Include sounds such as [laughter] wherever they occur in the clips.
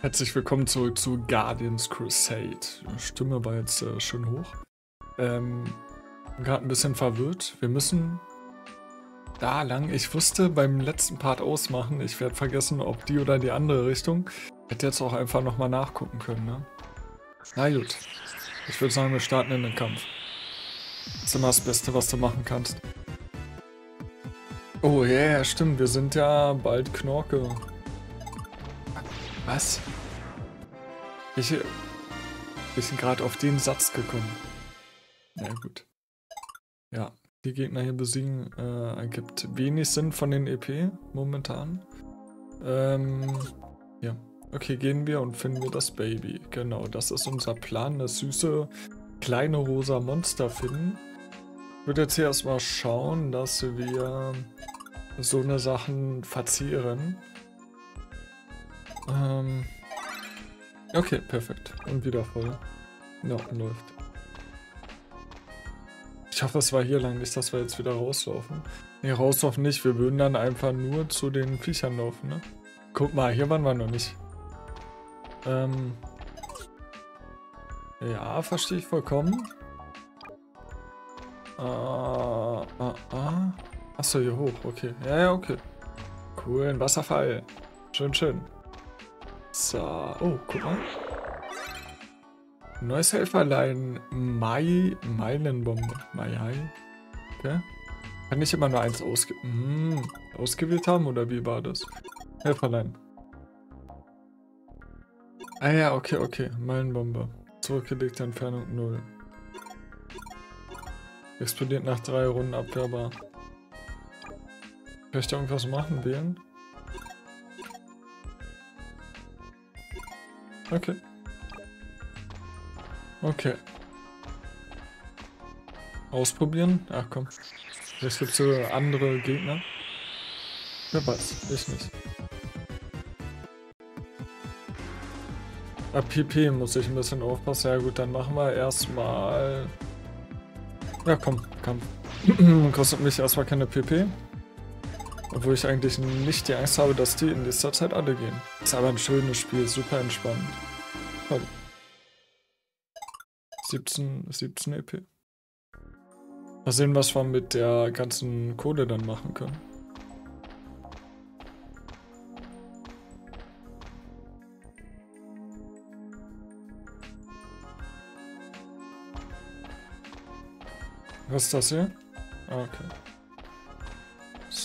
Herzlich willkommen zurück zu Guardians Crusade. Stimme war jetzt äh, schön hoch. Ähm, gerade ein bisschen verwirrt. Wir müssen da lang. Ich wusste beim letzten Part ausmachen, ich werde vergessen, ob die oder die andere Richtung. Hätte jetzt auch einfach nochmal nachgucken können, ne? Na gut. Ich würde sagen, wir starten in den Kampf. Das ist immer das Beste, was du machen kannst. Oh ja, yeah, stimmt. Wir sind ja bald Knorke. Was? Ich, wir sind gerade auf den Satz gekommen. Na gut. Ja, die Gegner hier besiegen äh, ergibt wenig Sinn von den EP momentan. Ähm, ja. Okay, gehen wir und finden wir das Baby. Genau, das ist unser Plan, das süße kleine rosa Monster finden. Ich würde jetzt hier erstmal schauen, dass wir so eine Sachen verzieren. Ähm, okay, perfekt. Und wieder voll. Ja, läuft. Ich hoffe, es war hier lang, nicht, dass wir jetzt wieder rauslaufen. Ne, rauslaufen nicht. Wir würden dann einfach nur zu den Viechern laufen, ne? Guck mal, hier waren wir noch nicht. Ähm. Ja, verstehe ich vollkommen. Ah, ah, ah. Achso, hier hoch, okay. Ja, ja, okay. Cool, ein Wasserfall. Schön, schön. So, oh, guck mal. Neues Helferlein. Mai, Meilenbombe. Mai, okay. Kann ich immer nur eins ausge hm, ausgewählt haben oder wie war das? Helferlein. Ah ja, okay, okay. Meilenbombe. Zurückgelegte Entfernung 0. Explodiert nach drei Runden abwehrbar. Kann ich da irgendwas machen? Wählen? Okay. Okay. Ausprobieren? Ach komm. Es gibt so andere Gegner. Wer weiß, ich nicht. Ah, PP muss ich ein bisschen aufpassen. Ja gut, dann machen wir erstmal... Ja komm, Kampf. [clears throat] Kostet mich erstmal keine PP. Obwohl ich eigentlich nicht die Angst habe, dass die in nächster Zeit alle gehen. Ist aber ein schönes Spiel, super entspannt. Toll. 17, 17 EP. Mal sehen, was wir mit der ganzen Kohle dann machen können. Was ist das hier? Ah, okay.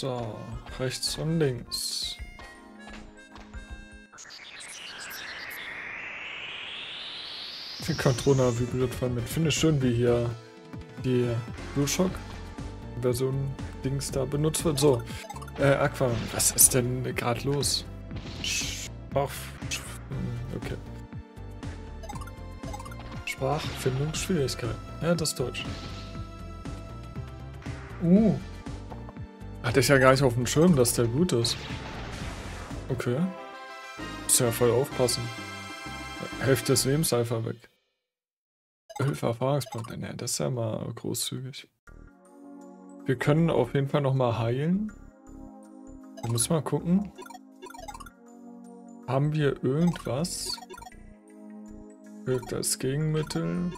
So, rechts und links. Die Controller vibriert voll mit. Finde ich schön, wie hier die DualShock Version Dings da benutzt wird. So, äh, Aqua, was ist denn gerade los? Sprach... Okay. Sprachfindungsschwierigkeit. Ja, das ist Deutsch. Uh. Hatte ich ja gar nicht auf dem Schirm, dass der gut ist. Okay. Muss ja voll aufpassen. Hälfte des Lebens einfach weg. Elf Erfahrungspunkte. Ne, das ist ja mal großzügig. Wir können auf jeden Fall nochmal heilen. Wir müssen mal gucken. Haben wir irgendwas? Wirkt das Gegenmittel?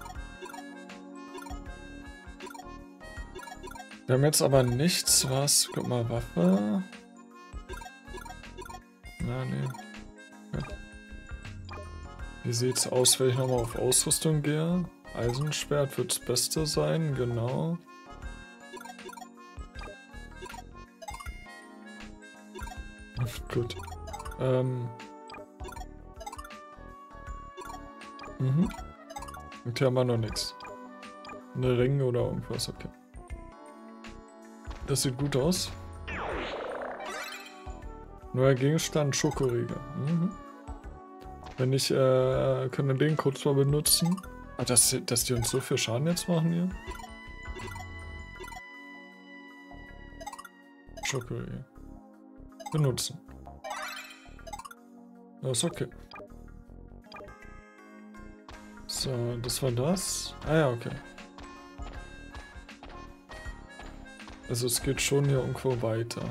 Wir haben jetzt aber nichts, was... Guck mal, Waffe. Na, nee. Okay. Wie sieht's aus, wenn ich nochmal auf Ausrüstung gehe? Eisenschwert wird das Beste sein, genau. [laughs] Gut. Ähm. Mhm. Und hier haben wir noch nichts. Eine Ring oder irgendwas, okay. Das sieht gut aus. Neuer Gegenstand, Schokoriegel. Mhm. Wenn ich, äh, können wir den kurz mal benutzen. Ah, dass, dass die uns so viel Schaden jetzt machen hier? Schokoriegel. Benutzen. Das ist okay. So, das war das. Ah ja, okay. Also es geht schon hier irgendwo weiter.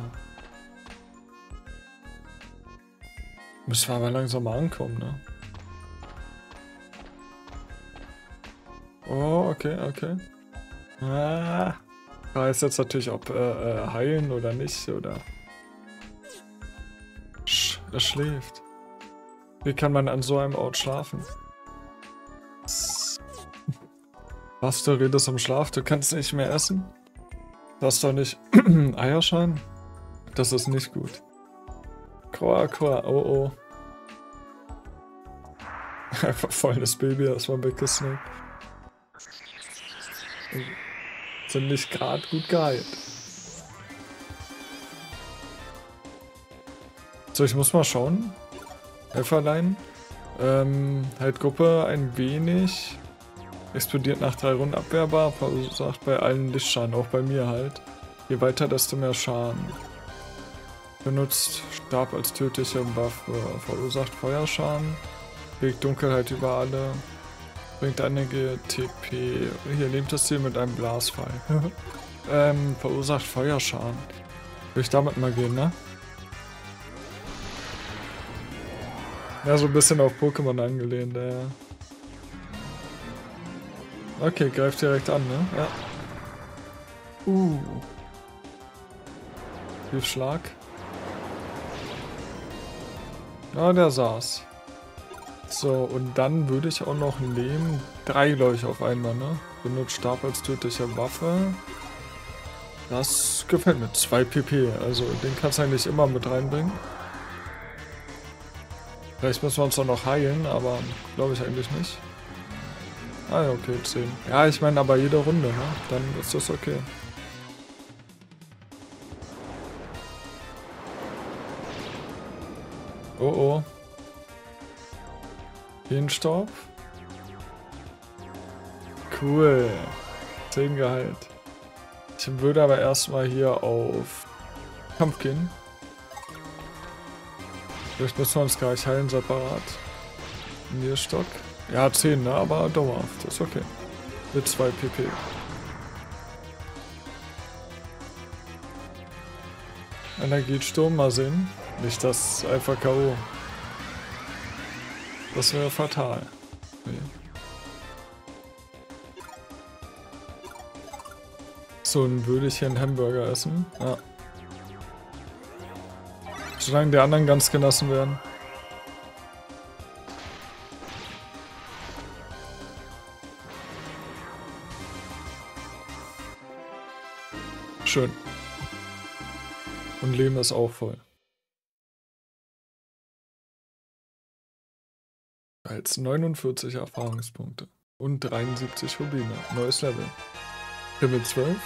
Müssen wir aber langsam mal ankommen, ne? Oh, okay, okay. Ah. Da ist jetzt natürlich, ob äh, äh, heilen oder nicht, oder... Sch er schläft. Wie kann man an so einem Ort schlafen? Was, du redest am Schlaf? Du kannst nicht mehr essen? Du hast doch nicht [clears throat] Eierschein? Das ist nicht gut. Quah, quah, oh oh. [laughs] Einfach volles Baby erstmal weggesnackt. Sind nicht gerade gut geheilt. So, ich muss mal schauen. Helferlein. Ähm, halt Gruppe ein wenig. Explodiert nach drei Runden abwehrbar, verursacht bei allen Lichtschaden, auch bei mir halt. Je weiter, desto mehr Schaden. Benutzt Stab als tödliche Waffe, verursacht Feuerschaden, legt Dunkelheit über alle, bringt einige TP. Hier lebt das Ziel mit einem Blasfall. [laughs] ähm, verursacht Feuerschaden. Will ich damit mal gehen, ne? Ja, so ein bisschen auf Pokémon angelehnt, ja. Okay, greift direkt an, ne? Ja. Uh. Schlag. Ah, der saß. So, und dann würde ich auch noch nehmen. Drei Leuch auf einmal, ne? Benutzt Stab als tödliche Waffe. Das gefällt mir. 2 PP. Also den kannst du eigentlich immer mit reinbringen. Vielleicht müssen wir uns auch noch heilen, aber glaube ich eigentlich nicht. Ah ja, okay, 10. Ja, ich meine aber jede Runde, ne? Dann ist das okay. Oh oh. Feenstaub. Cool. 10 Gehalt. Ich würde aber erstmal hier auf Kampf gehen. Vielleicht müssen wir uns gleich heilen separat. Nierstock. Ja, 10, ne? Aber dauerhaft. ist okay. Mit 2 PP. Energiesturm, mal sehen. Nicht das einfach K.O. Das wäre fatal. Nee. So, dann würde ich hier einen Hamburger essen. Ja. Solange die anderen ganz genossen werden. Schön. Und Leben ist auch voll. Als 49 Erfahrungspunkte und 73 Rubine. Neues Level. Level 12.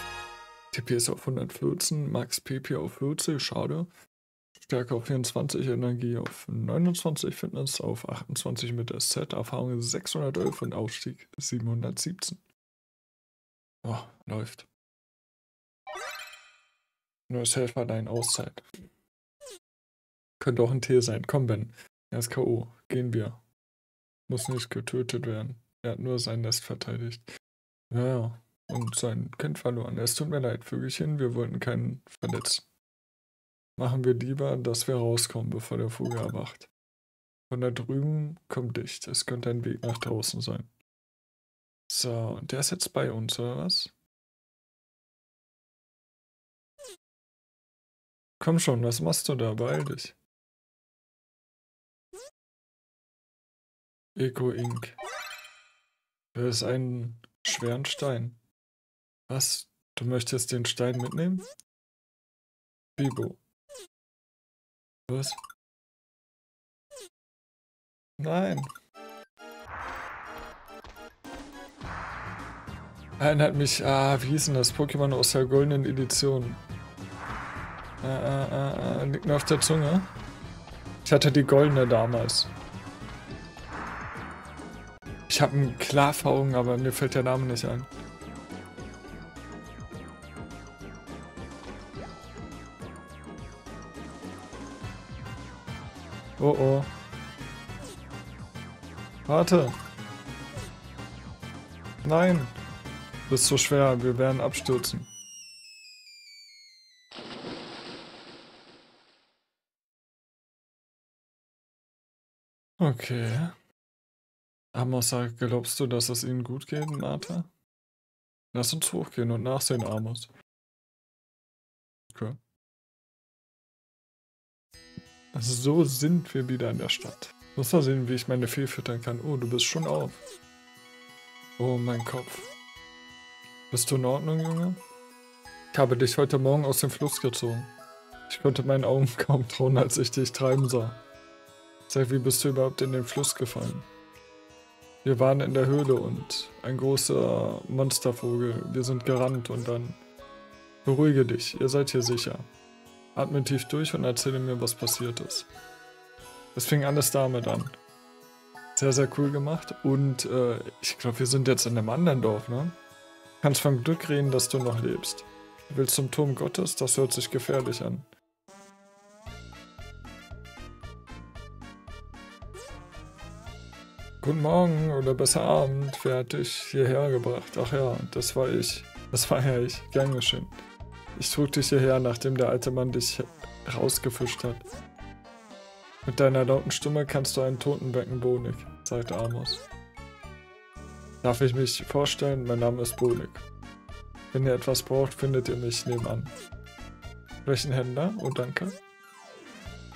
TPS auf 114, Max PP auf 40, schade. Stärke auf 24, Energie auf 29, Fitness auf 28 mit SZ, Erfahrung 611 und Ausstieg 717. Oh, läuft. Neues Helfer, dein Auszeit. Könnte auch ein Tier sein. Komm, Ben. Er ist K.O. Gehen wir. Muss nicht getötet werden. Er hat nur sein Nest verteidigt. Ja, und sein Kind verloren. Es tut mir leid, Vögelchen, wir wollten keinen verletzen. Machen wir lieber, dass wir rauskommen, bevor der Vogel erwacht. Von da drüben kommt dicht. Es könnte ein Weg nach draußen sein. So, und der ist jetzt bei uns, oder was? Komm schon, was machst du da? Beeil dich. Eco Inc. Das ist ein schweren Stein. Was? Du möchtest den Stein mitnehmen? Bibo. Was? Nein. Erinnert mich, ah, wie hieß denn das? Pokémon aus der goldenen Edition. Äh, äh, äh, liegt mir auf der Zunge. Ich hatte die goldene damals. Ich habe einen klar vor Augen, aber mir fällt der Name nicht ein. Oh oh. Warte. Nein. Das ist so schwer, wir werden abstürzen. Okay. Amos glaubst du, dass es ihnen gut geht, Martha? Lass uns hochgehen und nachsehen, Amos. Okay. Also so sind wir wieder in der Stadt. Muss mal sehen, wie ich meine Fee füttern kann. Oh, du bist schon auf. Oh, mein Kopf. Bist du in Ordnung, Junge? Ich habe dich heute Morgen aus dem Fluss gezogen. Ich konnte meinen Augen kaum trauen, als ich dich treiben sah. Sag, wie bist du überhaupt in den Fluss gefallen? Wir waren in der Höhle und ein großer Monstervogel. Wir sind gerannt und dann... Beruhige dich, ihr seid hier sicher. Atme tief durch und erzähle mir, was passiert ist. Es fing alles damit an. Sehr, sehr cool gemacht. Und äh, ich glaube, wir sind jetzt in einem anderen Dorf, ne? Kannst vom Glück reden, dass du noch lebst. Du willst zum Turm Gottes? Das hört sich gefährlich an. Guten Morgen oder besser Abend. Wer hat dich hierher gebracht? Ach ja, das war ich. Das war ja ich. Gern geschehen. Ich trug dich hierher, nachdem der alte Mann dich rausgefischt hat. Mit deiner lauten Stimme kannst du einen Toten wecken, Bonig, sagte Amos. Darf ich mich vorstellen? Mein Name ist Bonig. Wenn ihr etwas braucht, findet ihr mich nebenan. Welchen Händler? Oh, danke.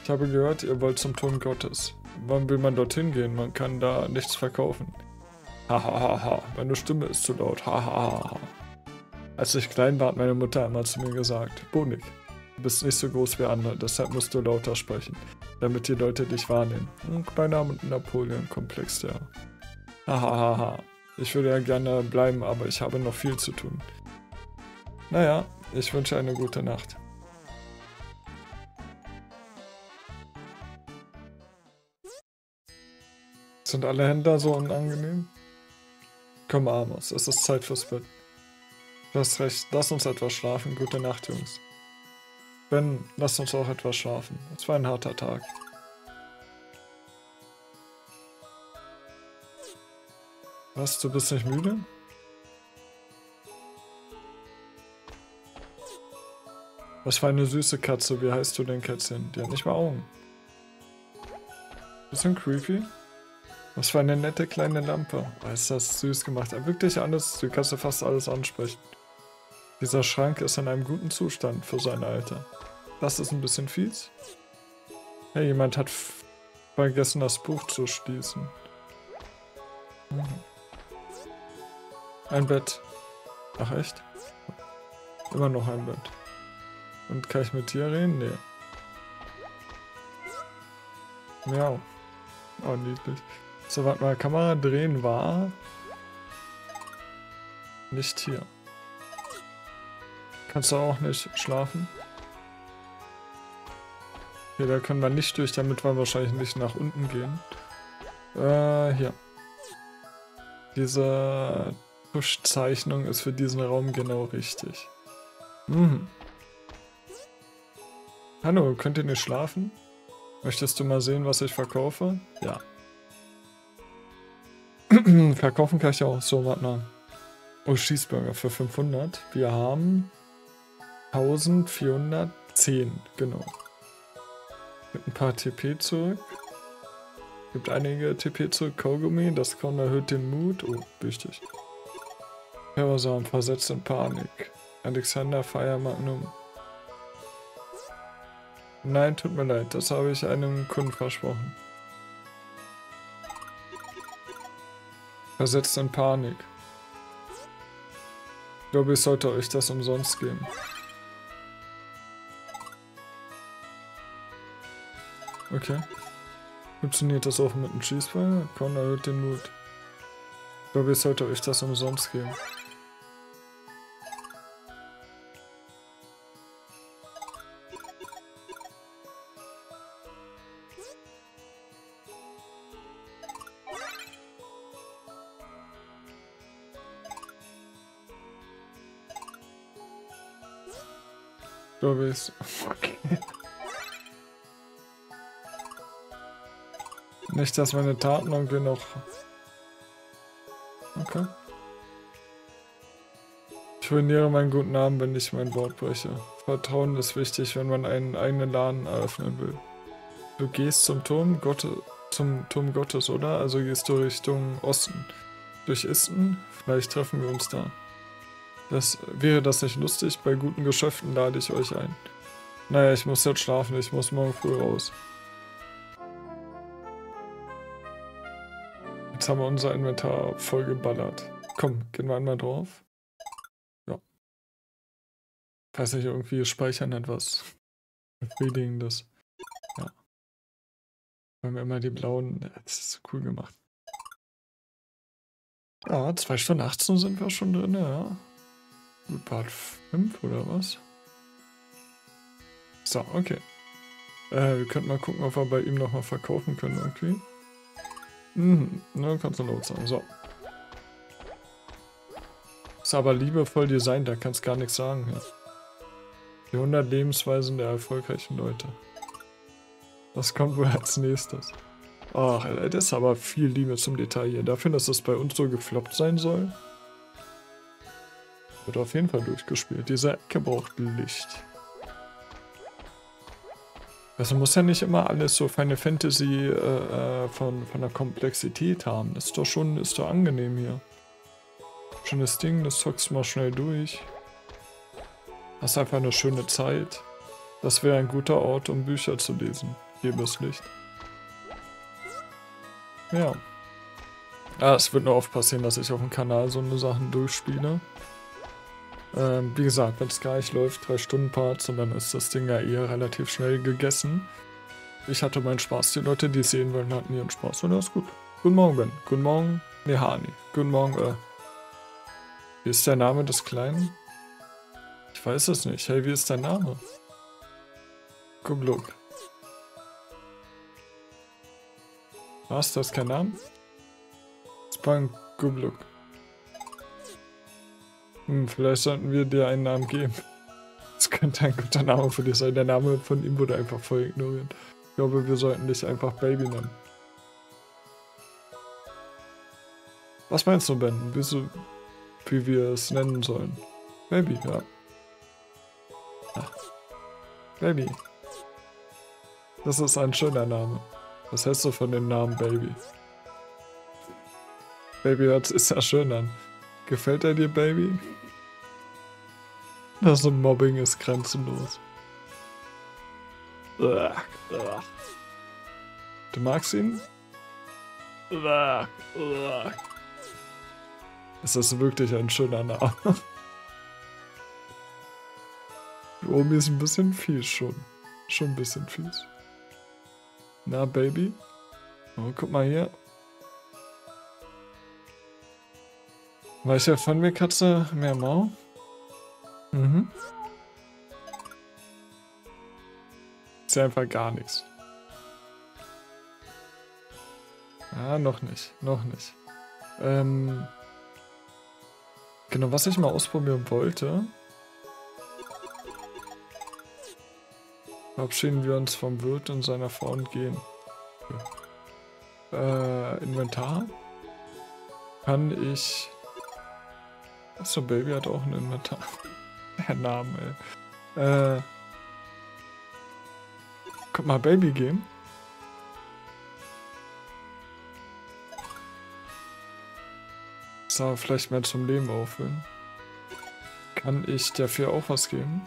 Ich habe gehört, ihr wollt zum Turm Gottes. Wann will man dorthin gehen? Man kann da nichts verkaufen. Hahaha, ha, ha. meine Stimme ist zu laut. Hahaha. Ha, Als ich klein war, hat meine Mutter einmal zu mir gesagt, Bonig, du bist nicht so groß wie andere, deshalb musst du lauter sprechen, damit die Leute dich wahrnehmen. Ein kleiner Napoleon-Komplex, ja. Hahaha. Ich würde ja gerne bleiben, aber ich habe noch viel zu tun. Naja, ich wünsche eine gute Nacht. Sind alle Händler so unangenehm? Komm, Amos, es ist Zeit fürs Bett. Du hast recht, lass uns etwas schlafen. Gute Nacht, Jungs. Ben, lass uns auch etwas schlafen. Es war ein harter Tag. Was, du bist nicht müde? Was für eine süße Katze. Wie heißt du denn, Kätzchen? Die hat nicht mal Augen. Bisschen creepy. Was für eine nette kleine Lampe. Oh, ist das süß gemacht. Wirklich alles, du kannst ja fast alles ansprechen. Dieser Schrank ist in einem guten Zustand für sein Alter. Das ist ein bisschen fies. Hey, jemand hat vergessen, das Buch zu schließen. Mhm. Ein Bett. Ach echt? Immer noch ein Bett. Und kann ich mit dir reden? Nee. Miau. Oh, niedlich. So, warte mal, Kamera drehen war nicht hier. Kannst du auch nicht schlafen? Hier, da können wir nicht durch, damit wir wahrscheinlich nicht nach unten gehen. Äh, hier. Diese Tuschzeichnung ist für diesen Raum genau richtig. Mhm. Hallo, könnt ihr nicht schlafen? Möchtest du mal sehen, was ich verkaufe? Ja. [clears throat] Verkaufen kann ich auch. So, warte mal. Oh, Schießburger für 500. Wir haben 1410, genau. Gibt ein paar TP zurück. Gibt einige TP zurück. Kaugummi, das Korn erhöht den Mut. Oh, wichtig. Terrorsam versetzt in Panik. Alexander Fire Magnum. Nein, tut mir leid, das habe ich einem Kunden versprochen. Versetzt in Panik. Ich glaube, ich sollte euch das umsonst geben. Okay. Funktioniert das auch mit dem Cheeseburger? Komm, erhöht den Mut. Ich glaube, ich sollte euch das umsonst geben. Glaube ich. Okay. Nicht, dass meine Taten noch... Okay. Ich ruiniere meinen guten Namen, wenn ich mein Wort breche. Vertrauen ist wichtig, wenn man einen eigenen Laden eröffnen will. Du gehst zum Turm Gottes... zum Turm Gottes, oder? Also gehst du Richtung Osten. Durch Isten? Vielleicht treffen wir uns da. Das, wäre das nicht lustig? Bei guten Geschäften lade ich euch ein. Naja, ich muss jetzt schlafen. Ich muss morgen früh raus. Jetzt haben wir unser Inventar voll geballert. Komm, gehen wir einmal drauf. Ja. Weiß nicht, irgendwie speichern etwas Befriedigendes. Ja. Wir haben immer die blauen. Das ist cool gemacht. Ja, 2 Stunden 18 sind wir schon drin, ja. Part 5 oder was? So, okay. Äh, wir könnten mal gucken, ob wir bei ihm nochmal verkaufen können irgendwie. Mhm, ne, kannst du laut sagen. So. Ist aber liebevoll designt, da kannst gar nichts sagen. Ja. Die 100 Lebensweisen der erfolgreichen Leute. Das kommt wohl als nächstes. Ach, das ist aber viel Liebe zum Detail hier. Dafür, dass das bei uns so gefloppt sein soll. Wird auf jeden Fall durchgespielt. Diese Ecke braucht Licht. Also muss ja nicht immer alles so Final Fantasy äh, äh, von, von der Komplexität haben. Ist doch schon, ist doch angenehm hier. Schönes Ding, das zockst du mal schnell durch. Hast einfach eine schöne Zeit. Das wäre ein guter Ort, um Bücher zu lesen. Hier bis Licht. Ja. Ah, es wird nur oft passieren, dass ich auf dem Kanal so eine Sachen durchspiele. Ähm, wie gesagt, wenn es gleich läuft, drei Stunden Parts und dann ist das Ding ja eher relativ schnell gegessen. Ich hatte meinen Spaß, die Leute, die es sehen wollen, hatten ihren Spaß und das ist gut. Guten Morgen, Ben. Guten Morgen, Nehani. Guten Morgen, äh. Wie ist der Name des Kleinen? Ich weiß es nicht. Hey, wie ist dein Name? Gubluk. Was? Das ist kein Name? Spang Gubluk. Hm, vielleicht sollten wir dir einen Namen geben. [laughs] Das könnte ein guter Name für dich sein. Der Name von ihm wurde einfach voll ignoriert. Ich glaube, wir sollten dich einfach Baby nennen. Was meinst du, Ben? Wie, so, wie wir es nennen sollen? Baby, ja. Ach. Baby. Das ist ein schöner Name. Was hältst du von dem Namen Baby? Baby hört sich ja schön an. Gefällt er dir, Baby? Das Mobbing ist grenzenlos. Du magst ihn? Es ist wirklich ein schöner Name. Omi ist ein bisschen fies schon. Schon ein bisschen fies. Na, Baby? Oh, guck mal hier. Weiß ja von mir, Katze, mehr Mau? Mhm. Ist ja einfach gar nichts. Ah, noch nicht. Noch nicht. Ähm. Genau, was ich mal ausprobieren wollte. Verabschieden wir uns vom Wirt und seiner Frau und gehen. Äh, Inventar. Kann ich Achso, Baby hat auch ein Inventar. [laughs] Der Name, ey. Äh. Guck mal, Baby gehen. So, vielleicht mehr zum Leben auffüllen. Kann ich dafür auch was geben?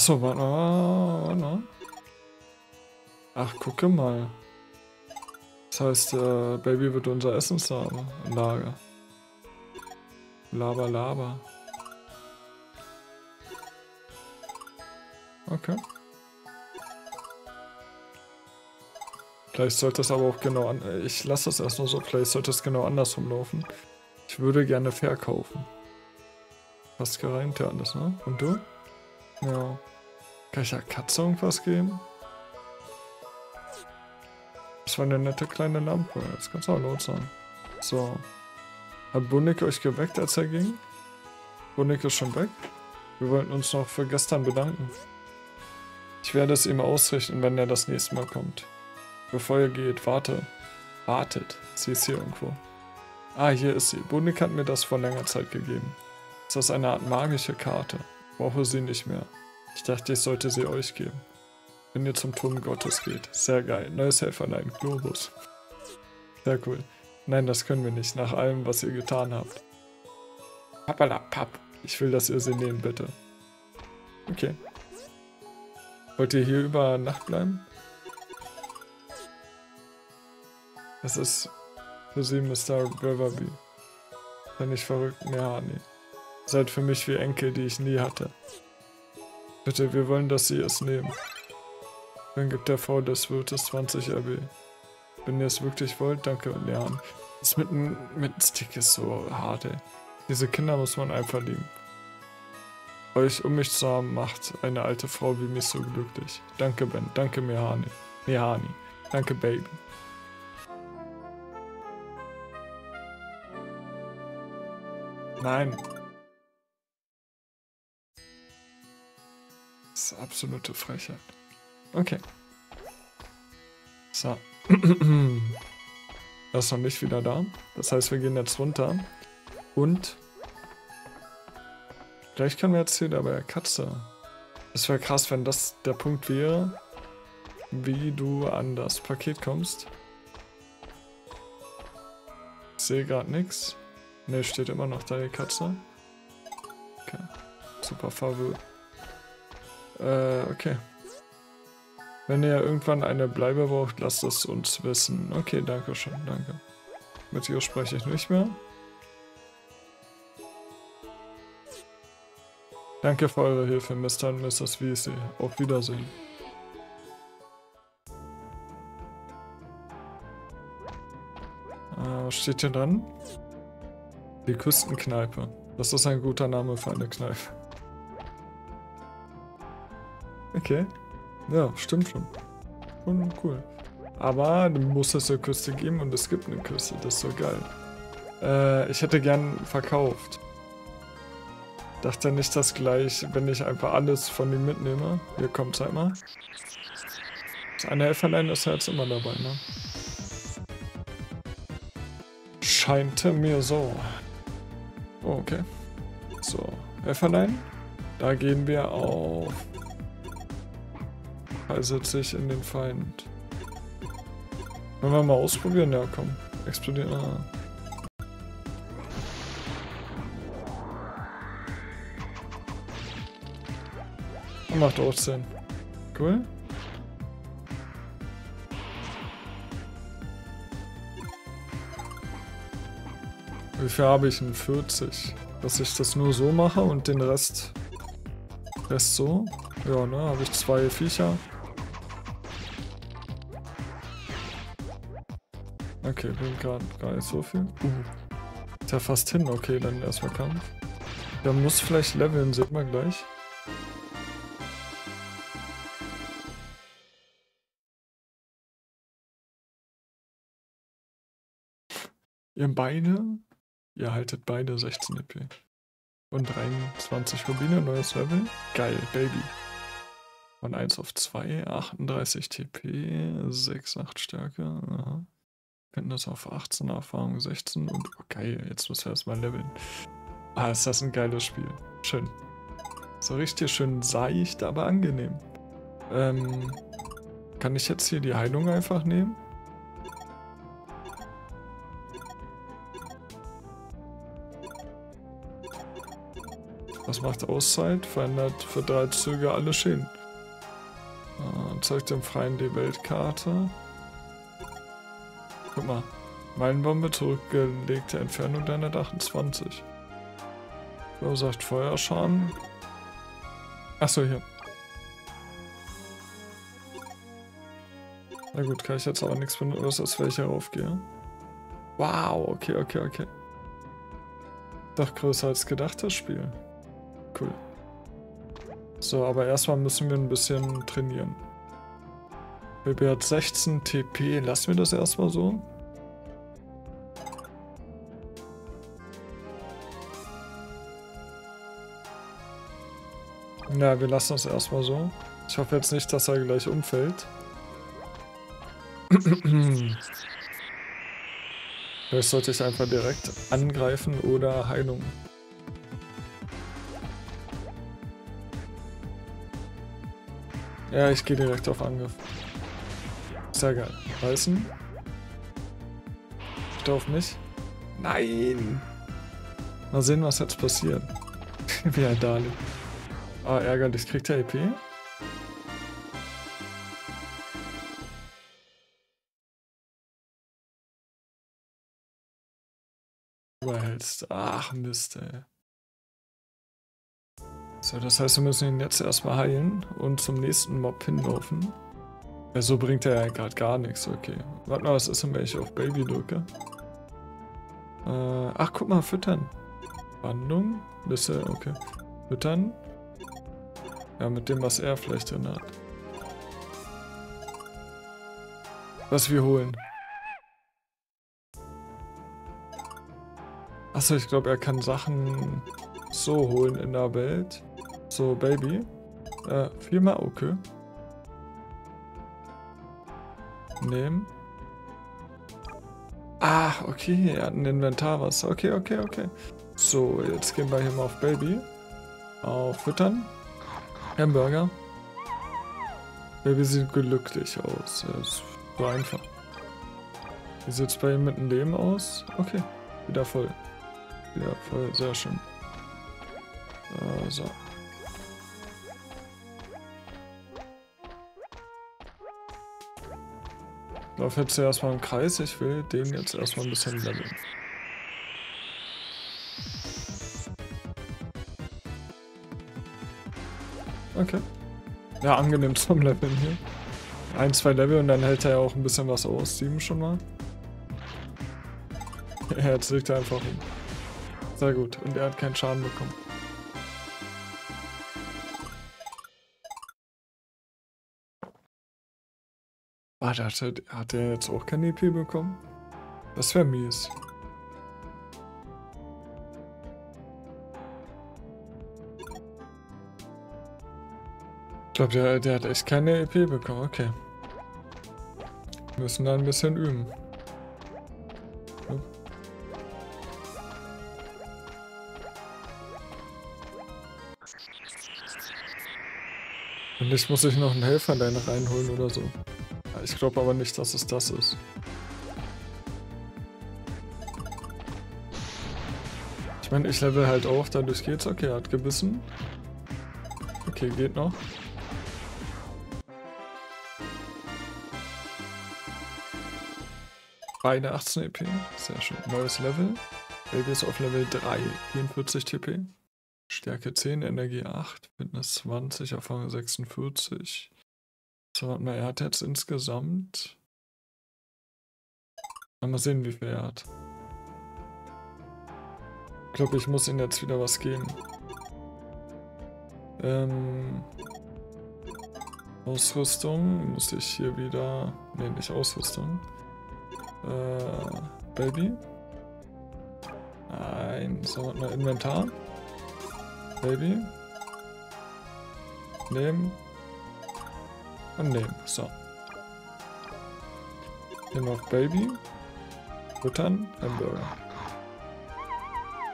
Achso, warte mal, warte mal. Ach, gucke mal. Das heißt, äh, Baby wird unser Essenslager. Lager. Laber, laber. Okay. Vielleicht sollte es aber auch genau an... Ich lasse das erst nur so. Vielleicht sollte es genau andersrum laufen. Ich würde gerne verkaufen. Hast gereimt ja alles, ne? Und du? Ja. Kann ich der Katze irgendwas geben? Das war eine nette kleine Lampe. Das kannst du auch laut sein. So. Hat Bunnik euch geweckt, als er ging? Bunnik ist schon weg? Wir wollten uns noch für gestern bedanken. Ich werde es ihm ausrichten, wenn er das nächste Mal kommt. Bevor er geht, warte. Wartet. Sie ist hier irgendwo. Ah, hier ist sie. Bunik hat mir das vor länger Zeit gegeben. Ist das eine Art magische Karte? Brauche sie nicht mehr. Ich dachte, ich sollte sie euch geben. Wenn ihr zum Turm Gottes geht. Sehr geil. Neues Helferlein. Globus. Sehr cool. Nein, das können wir nicht. Nach allem, was ihr getan habt. Papala, papp. Ich will, dass ihr sie nehmt, bitte. Okay. Wollt ihr hier über Nacht bleiben? Das ist für sie Mr. Riverby. Bin ich verrückt? Ja, nee. Seid für mich wie Enkel, die ich nie hatte. Bitte, wir wollen, dass sie es nehmen. Dann gibt der Frau des Wirtes 20 RB. Wenn ihr es wirklich wollt, danke, Leon. Das mit einem Stick ist so hart, ey. Diese Kinder muss man einfach lieben. Euch um mich zu haben, macht eine alte Frau wie mich so glücklich. Danke, Ben. Danke, Mehani. Mehani. Danke, Baby. Nein. Das ist absolute Frechheit. Okay. So. Er ist noch nicht wieder da. Das heißt, wir gehen jetzt runter. Und Vielleicht können wir jetzt hier bei der Katze. Es wäre krass, wenn das der Punkt wäre, wie du an das Paket kommst. Ich sehe gerade nichts. Ne, steht immer noch da die Katze. Okay. Super verwirrt. Äh, okay. Wenn ihr irgendwann eine Bleibe braucht, lasst es uns wissen. Okay, danke schön, danke. Mit ihr spreche ich nicht mehr. Danke für eure Hilfe, Mr. und Mrs. Weasley. Auf Wiedersehen. Äh, was steht hier dran? Die Küstenkneipe. Das ist ein guter Name für eine Kneipe. Okay. Ja, stimmt schon. Schon cool. Aber du musst es eine Küste geben und es gibt eine Küste. Das ist so geil. Äh, ich hätte gern verkauft. Dachte nicht, dass gleich, wenn ich einfach alles von ihm mitnehme. Hier kommt, zeig mal. Eine Helferlein ist ja jetzt immer dabei, ne? Scheint mir so. Oh, okay. So, Helferlein. Da gehen wir auf. Versetze ich in den Feind. Wollen wir mal ausprobieren? Ja, komm. Explodieren. Ah. Macht auch Sinn. Cool. Wie viel habe ich denn? 40. Dass ich das nur so mache und den Rest... Rest so. Ja, ne? Habe ich zwei Viecher. Okay, bin gerade gar nicht so viel. Uh. Ist ja fast hin. Okay, dann erstmal Kampf. Der muss vielleicht leveln, sieht man gleich. Ihr beide, ihr haltet beide 16 EP. Und 23 Rubine, neues Level. Geil, Baby. Von 1 auf 2, 38 TP, 6, 8 Stärke. Aha. Fitness auf 18, Erfahrung 16 und geil, jetzt müssen wir erstmal leveln. Ah, ist das ein geiles Spiel. Schön. So richtig schön seicht, aber angenehm. Ähm, kann ich jetzt hier die Heilung einfach nehmen? Was macht Auszeit? Verändert für drei Züge alle Schäden. Äh, zeigt dem Freien die Weltkarte. Guck mal. Meilenbombe, zurückgelegte Entfernung 328. Verursacht Feuerschaden. Achso, hier. Na gut, kann ich jetzt aber nichts als wenn ich hier raufgehe. Wow, okay, okay, okay. Doch größer als gedacht, das Spiel. Cool. So, aber erstmal müssen wir ein bisschen trainieren. Baby hat 16 TP. Lassen wir das erstmal so. Ja, wir lassen das erstmal so. Ich hoffe jetzt nicht, dass er gleich umfällt. [clears throat] Vielleicht sollte ich einfach direkt angreifen oder Heilung. Ja, ich gehe direkt auf Angriff. Sehr geil. Weißen. Bitte auf mich. Nein! Mal sehen, was jetzt passiert. [laughs] Wie ein Dali. Ah, ärgerlich. Kriegt er EP? Überhältst. Ach, Mist, ey. So, das heißt, wir müssen ihn jetzt erstmal heilen und zum nächsten Mob hinlaufen. Ja, so bringt er ja gerade gar nichts, okay. Warte mal, was ist denn, wenn ich auf Baby drücke? Äh, ach, guck mal, füttern. Wandlung? Bisschen, okay. Füttern. Ja, mit dem, was er vielleicht drin hat. Was wir holen. Achso, ich glaube, er kann Sachen so holen in der Welt. So, Baby. Äh, viermal, okay. Nehmen. Ah, okay, er hat ein Inventar was. Okay, okay, okay. So, jetzt gehen wir hier mal auf Baby. Auf Füttern. Hamburger. Baby sieht glücklich aus. Das ist so einfach. Wie sieht es bei ihm mit dem Leben aus? Okay, wieder voll. Wieder voll, sehr schön. Äh, Lauf jetzt erstmal im Kreis. Ich will den jetzt erstmal ein bisschen leveln. Okay. Ja, angenehm [laughs] zum Leveln hier. Ein, zwei Level und dann hält er ja auch ein bisschen was aus. Sieben schon mal. [laughs] Ja, jetzt liegt er einfach um. Sehr gut. Und er hat keinen Schaden bekommen. Warte, hat er, hat er jetzt auch kein EP bekommen? Das wäre mies. Ich glaube, der, der hat echt keine EP bekommen. Okay. Wir müssen da ein bisschen üben. Und jetzt muss ich noch einen Helfer da reinholen oder so. Ich glaube aber nicht, dass es das ist. Ich meine, ich level halt auch, dadurch geht's. Okay, er hat gebissen. Okay, geht noch. Beide 18 EP. Sehr schön. Neues Level. Baby ist auf Level 3. 44 TP. Stärke 10, Energie 8, Fitness 20, Erfahrung 46. So, mal, er hat jetzt insgesamt... Mal sehen, wie viel er hat. Ich glaube, ich muss ihm jetzt wieder was geben. Ähm... Ausrüstung muss ich hier wieder... Ne, nicht Ausrüstung. Äh, Baby. Nein, so, mal, Inventar. Baby. Nehmen. Und nehmen. So. Hier noch Baby. Buttern. Hamburger.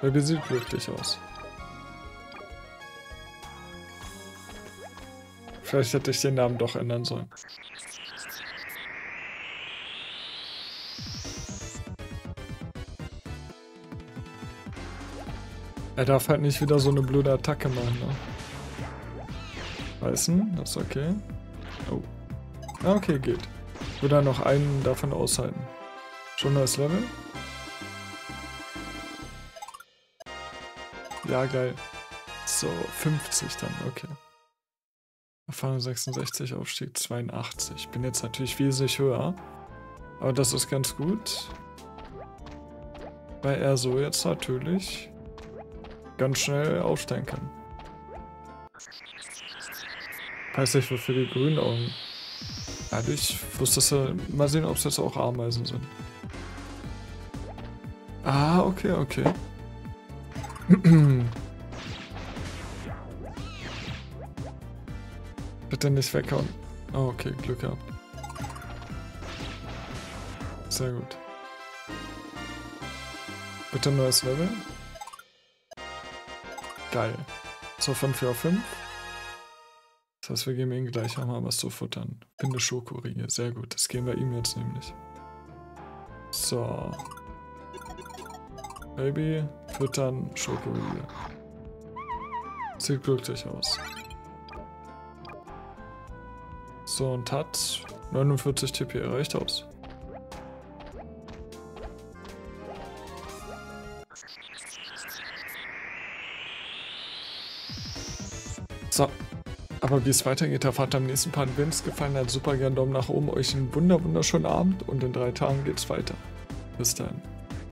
Baby sieht glücklich aus. Vielleicht hätte ich den Namen doch ändern sollen. Er darf halt nicht wieder so eine blöde Attacke machen, ne? Weißen, das ist okay. Oh. Okay, geht. Würde er noch einen davon aushalten. Schon neues Level? Ja, geil. So, 50 dann, okay. Erfahrung 66, Aufstieg 82. Bin jetzt natürlich wesentlich höher. Aber das ist ganz gut. Weil er so jetzt natürlich ganz schnell aufsteigen kann. Weiß nicht, wofür die grünen Augen. Ja, ich wusste ja. Mal sehen, ob es jetzt auch Ameisen sind. Ah, okay, okay. [clears throat] Bitte nicht weghauen. Oh, okay, Glück gehabt. Sehr gut. Bitte ein neues Level. Geil. So von 4 auf 5. Das heißt, wir geben ihm gleich auch mal was zu futtern. Finde Schokoriegel, sehr gut. Das geben wir ihm jetzt nämlich. So. Baby, füttern, Schokoriegel. Sieht glücklich aus. So, und hat 49 TP erreicht aus. So. Aber wie es weitergeht, erfahrt ihr am nächsten Part. Wenn es gefallen hat, super gerne Daumen nach oben. Euch einen wunder wunderschönen Abend und in drei Tagen geht's weiter. Bis dann.